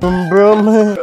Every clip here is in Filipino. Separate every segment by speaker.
Speaker 1: Brum brum.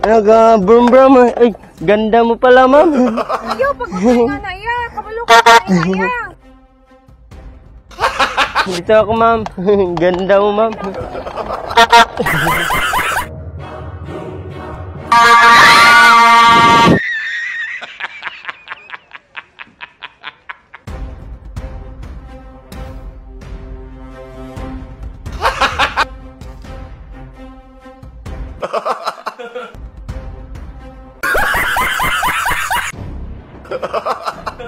Speaker 1: Ano ka, brum brum? Ay, ganda mo pala, ma'am.
Speaker 2: Yo, pag-upay nga na iya. Kabalo ka na iya.
Speaker 1: Dito ako, ma'am. Ganda mo, ma'am.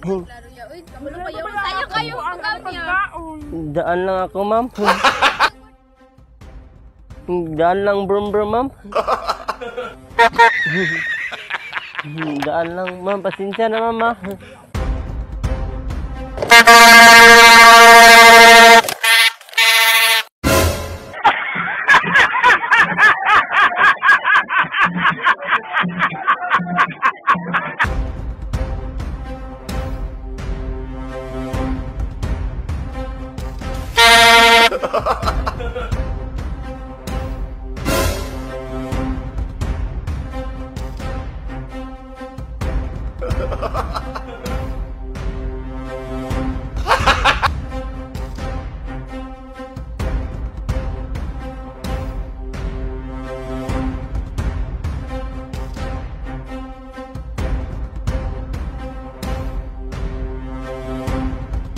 Speaker 3: ya, uy, kabalo kayo. Tayo kayo,
Speaker 2: Ang
Speaker 3: pagkaon niya.
Speaker 1: Daan lang ako, ma'am. Daan lang, brum brum, ma'am. Daan lang, ma'am. Pasensya na, ma'am,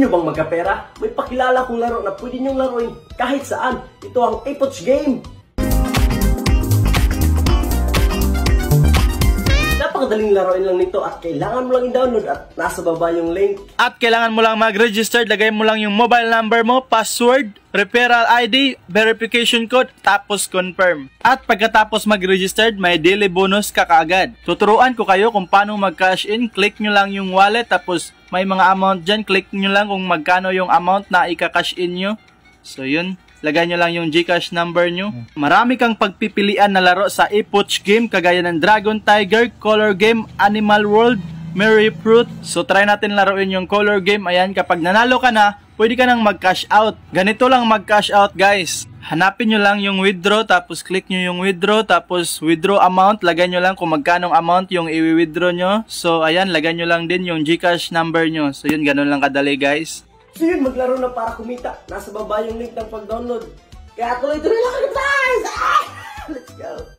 Speaker 4: Nyo bang magkapera? May pakilala kong laro na pwede nyong laruin kahit saan. Ito ang Apoch Game. Napakadaling laruin lang nito at kailangan mo lang i-download at nasa baba yung link.
Speaker 5: At kailangan mo lang mag-register, lagay mo lang yung mobile number mo, password, referral ID, verification code, tapos confirm. At pagkatapos mag-registered, may daily bonus ka kaagad. Tuturuan ko kayo kung paano mag-cash in, click nyo lang yung wallet, tapos may mga amount dyan, click nyo lang kung magkano yung amount na ika-cash in nyo. So yun, lagay nyo lang yung Gcash number nyo. Marami kang pagpipilian na laro sa Epoch Game kagaya ng Dragon Tiger, Color Game, Animal World, Mary Fruit. So try natin laruin yung Color Game. Ayan, kapag nanalo ka na, pwede ka nang mag-cash out. Ganito lang mag-cash out guys. Hanapin nyo lang yung withdraw, tapos click nyo yung withdraw, tapos withdraw amount, lagay nyo lang kung magkanong amount yung i-withdraw nyo. So, ayan, lagay nyo lang din yung Gcash number nyo. So, yun, ganun lang kadali, guys.
Speaker 4: So yun, maglaro na para kumita. Nasa baba yung link ng pag-download. Kaya tuloy-tuloy lang kayo guys! Ah! Let's go!